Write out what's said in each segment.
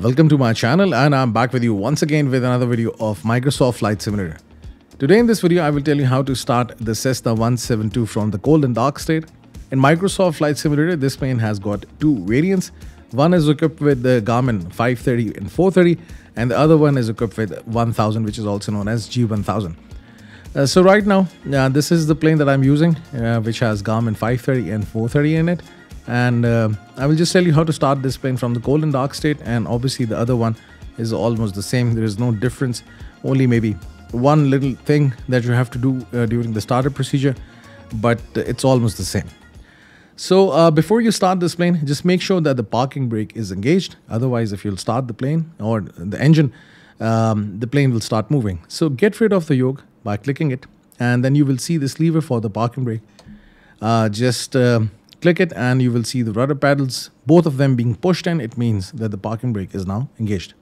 Welcome to my channel and I'm back with you once again with another video of Microsoft Flight Simulator. Today in this video I will tell you how to start the Cessna 172 from the cold and dark state. In Microsoft Flight Simulator this plane has got two variants. One is equipped with the Garmin 530 and 430 and the other one is equipped with 1000 which is also known as G1000. Uh, so right now uh, this is the plane that I'm using uh, which has Garmin 530 and 430 in it and uh, I will just tell you how to start this plane from the cold and dark state and obviously the other one is almost the same. There is no difference. Only maybe one little thing that you have to do uh, during the starter procedure but it's almost the same. So uh, before you start this plane just make sure that the parking brake is engaged. Otherwise if you'll start the plane or the engine um, the plane will start moving. So get rid of the yoke by clicking it and then you will see this lever for the parking brake. Uh, just uh, click it and you will see the rudder paddles, both of them being pushed in. It means that the parking brake is now engaged.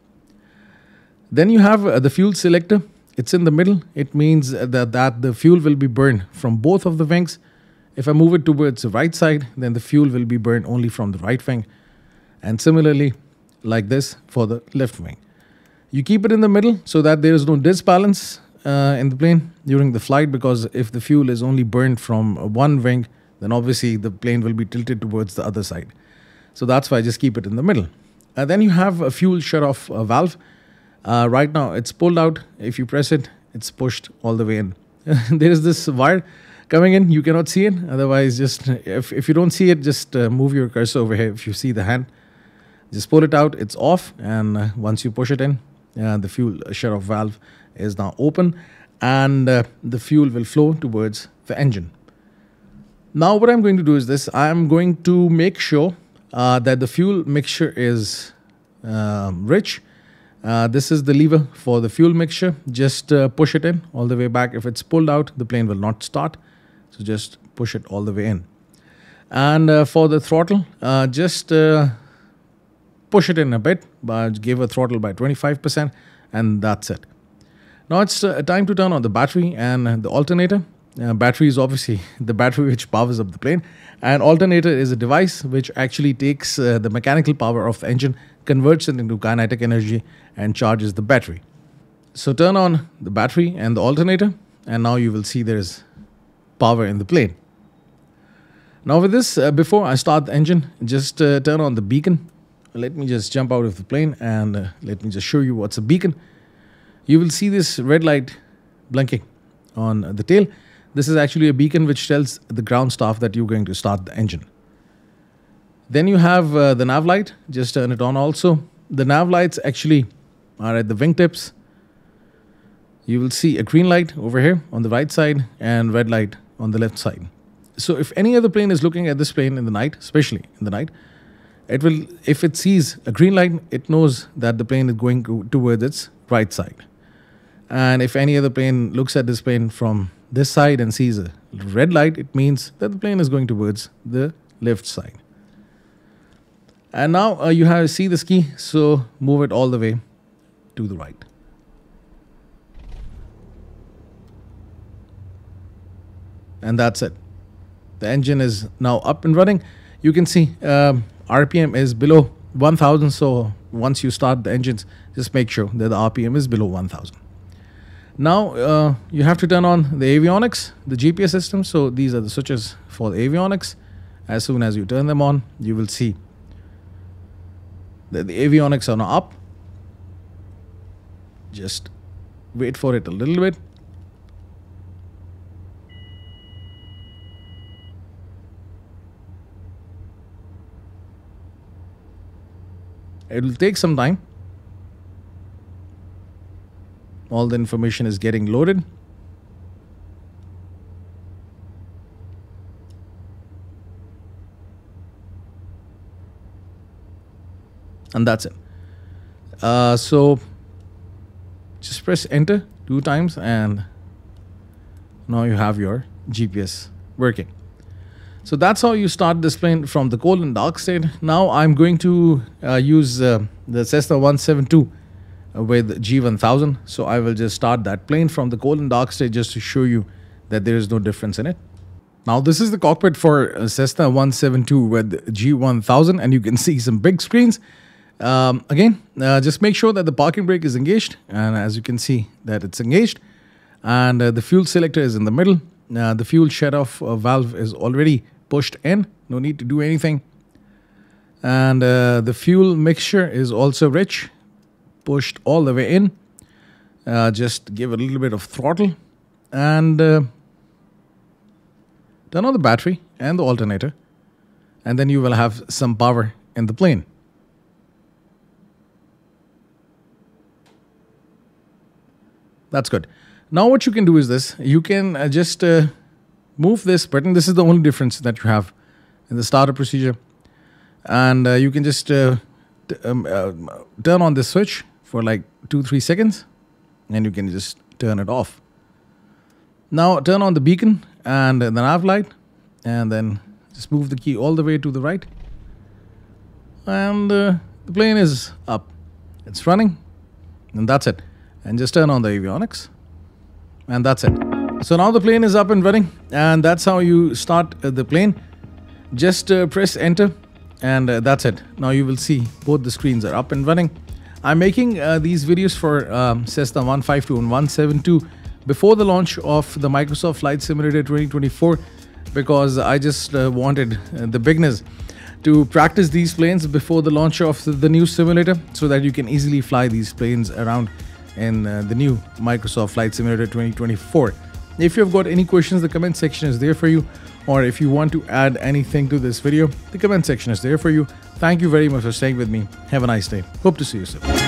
Then you have uh, the fuel selector. It's in the middle. It means that, that the fuel will be burned from both of the wings. If I move it towards the right side, then the fuel will be burned only from the right wing. And similarly, like this for the left wing. You keep it in the middle so that there is no disbalance uh, in the plane during the flight because if the fuel is only burned from one wing, then obviously the plane will be tilted towards the other side. So that's why I just keep it in the middle. Uh, then you have a fuel shut-off uh, valve. Uh, right now it's pulled out. If you press it, it's pushed all the way in. there is this wire coming in. You cannot see it. Otherwise, just if, if you don't see it, just uh, move your cursor over here. If you see the hand, just pull it out. It's off. And uh, once you push it in, uh, the fuel shut-off valve is now open and the fuel will flow towards the engine. Now what I'm going to do is this. I'm going to make sure uh, that the fuel mixture is uh, rich. Uh, this is the lever for the fuel mixture. Just uh, push it in all the way back. If it's pulled out, the plane will not start. So just push it all the way in. And uh, for the throttle, uh, just push it in a bit, but give a throttle by 25% and that's it. Now it's time to turn on the battery and the alternator. Uh, battery is obviously the battery which powers up the plane. And alternator is a device which actually takes uh, the mechanical power of the engine, converts it into kinetic energy, and charges the battery. So turn on the battery and the alternator, and now you will see there is power in the plane. Now with this, uh, before I start the engine, just uh, turn on the beacon. Let me just jump out of the plane and uh, let me just show you what's a beacon. You will see this red light blinking on the tail this is actually a beacon which tells the ground staff that you're going to start the engine. Then you have uh, the nav light, just turn it on also. The nav lights actually are at the wingtips. You will see a green light over here on the right side and red light on the left side. So if any other plane is looking at this plane in the night, especially in the night, it will if it sees a green light, it knows that the plane is going towards its right side. And if any other plane looks at this plane from this side and sees a red light, it means that the plane is going towards the left side. And now uh, you have see the key, so move it all the way to the right. And that's it. The engine is now up and running. You can see um, RPM is below 1000. So once you start the engines, just make sure that the RPM is below 1000. Now uh, you have to turn on the avionics, the GPS system. So these are the switches for the avionics. As soon as you turn them on, you will see that the avionics are now up. Just wait for it a little bit. It will take some time. All the information is getting loaded. And that's it. Uh, so just press enter two times and now you have your GPS working. So that's how you start this plane from the cold and dark state. Now I'm going to uh, use uh, the Cessna 172 with G1000. So I will just start that plane from the cold and dark state just to show you that there is no difference in it. Now this is the cockpit for Cessna 172 with G1000 and you can see some big screens. Um, again, uh, just make sure that the parking brake is engaged. And as you can see that it's engaged. And uh, the fuel selector is in the middle. Uh, the fuel shut-off uh, valve is already pushed in. No need to do anything. And uh, the fuel mixture is also rich. Pushed all the way in. Uh, just give a little bit of throttle. And turn on the battery and the alternator. And then you will have some power in the plane. That's good. Now what you can do is this. You can uh, just uh, move this button. This is the only difference that you have in the starter procedure. And uh, you can just uh, um, uh, turn on this switch for like two, three seconds. And you can just turn it off. Now turn on the beacon and the nav light. And then just move the key all the way to the right. And uh, the plane is up. It's running. And that's it and just turn on the avionics and that's it. So now the plane is up and running and that's how you start uh, the plane. Just uh, press enter and uh, that's it. Now you will see both the screens are up and running. I'm making uh, these videos for um, Cessna 152 and 172 before the launch of the Microsoft Flight Simulator 2024 because I just uh, wanted uh, the beginners to practice these planes before the launch of the new simulator so that you can easily fly these planes around in uh, the new Microsoft Flight Simulator 2024. If you've got any questions, the comment section is there for you. Or if you want to add anything to this video, the comment section is there for you. Thank you very much for staying with me. Have a nice day. Hope to see you soon.